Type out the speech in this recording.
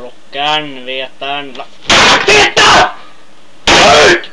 Blockaren, vetaren... Titta! Ut!